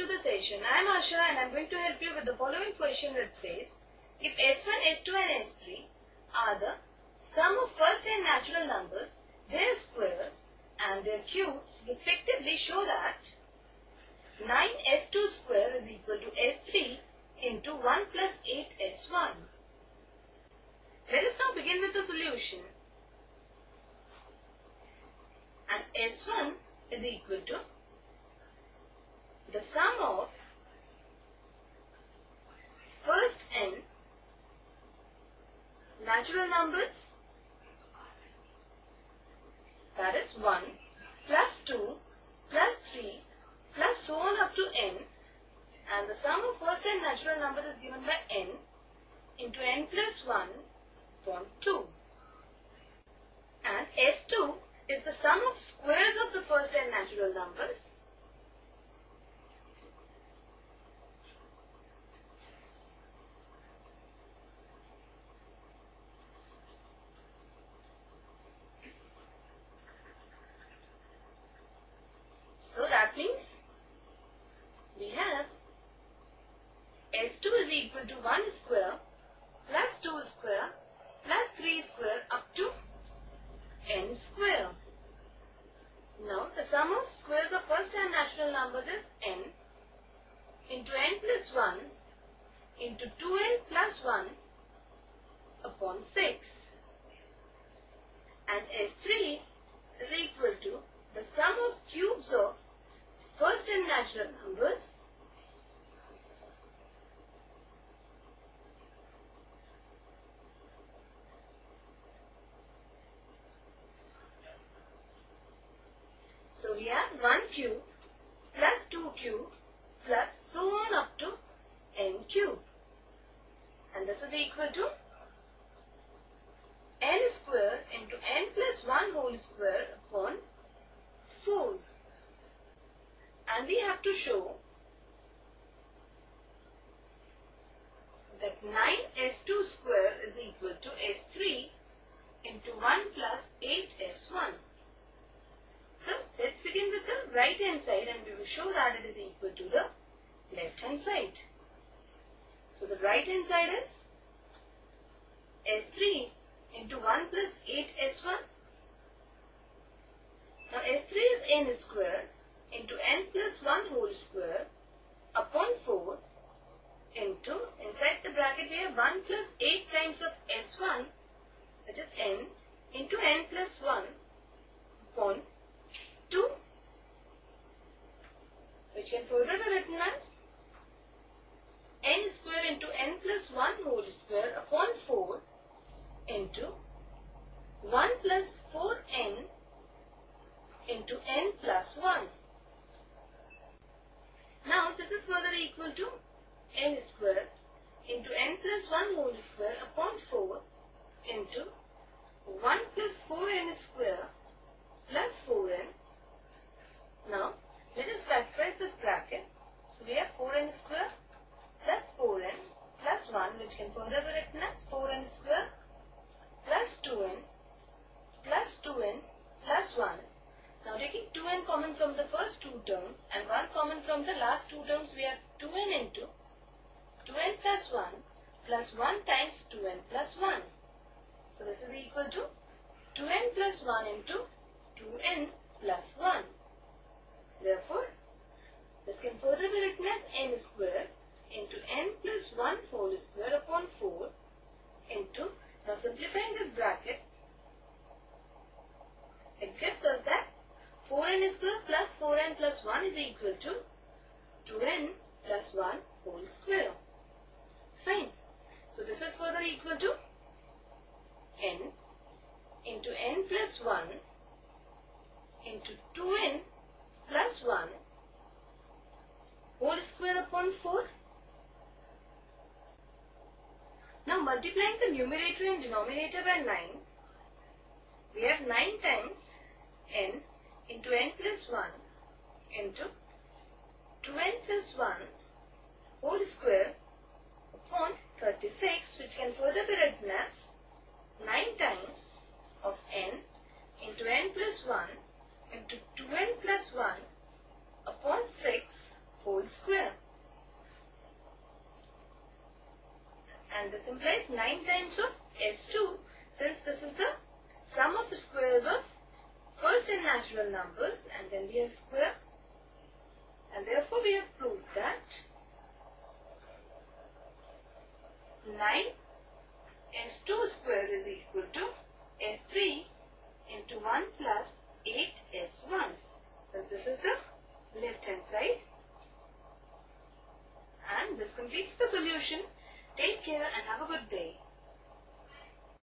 to the session. I am Asha and I am going to help you with the following question that says, if S1, S2 and S3 are the sum of first n natural numbers, their squares and their cubes respectively show that 9s2 square is equal to s3 into 1 plus 8s1. Let us now begin with the solution. And s1 is equal to the sum of first n natural numbers that is 1 plus 2 plus 3 plus so on up to n and the sum of first n natural numbers is given by n into n plus 1 upon 2 and s2 is the sum of squares of the first n natural numbers So that means we have S2 is equal to 1 square plus 2 square plus 3 square up to n square. Now the sum of squares of first n natural numbers is n into n plus 1 into 2n plus 1 upon 6 and S3 is equal to the sum of cubes of first n natural numbers So we have 1 cube plus 2 cube plus so on up to n cube. And this is equal to n square into n plus 1 whole square upon 4. And we have to show that 9s2 square is equal to s3 into 1 plus 8s1. So let's begin with the right hand side and we will show that it is equal to the left hand side. So the right hand side is s3 into 1 plus 8s1. Now s3 is n square into n plus 1 whole square upon 4 into inside the bracket we have 1 plus 8 times of s1 which is n into n plus 1 upon 2 which can further be written as n square into n plus 1 whole square upon 4 into 1 plus 4n into n plus 1. Now this is further equal to n square into n plus 1 whole square upon 4 into 1 plus 4n square plus 4n. Now let us factorize this bracket. So we have 4n square plus 4n plus 1 which can further be written as 4n square plus 2n plus 2n plus 1. Now taking 2n common from the first two terms and 1 common from the last two terms we have 2n into 2n plus 1 plus 1 times 2n plus 1. So this is equal to 2n plus 1 into 2n plus 1. Therefore, this can further be written as n square into n plus 1 whole square upon 4 into, now simplifying this bracket, it gives us that 4n square plus 4n plus 1 is equal to 2n plus 1 whole square. Fine. So this is further equal to n into n plus 1 into 2n plus 1 whole square upon 4. Now multiplying the numerator and denominator by 9, we have 9 times n into n plus 1 into 2n plus 1 whole square upon 36 which can further be written as 9 times of n into n plus 1 into 2n plus 1 upon 6 whole square. And this implies 9 times of S2 since this is the sum of the squares of first n natural numbers and then we have square and therefore we have proved that 9 S2 square is equal to S3 into 1 plus 8 S1 since this is the left hand side and this completes the solution. Take care and have a good day.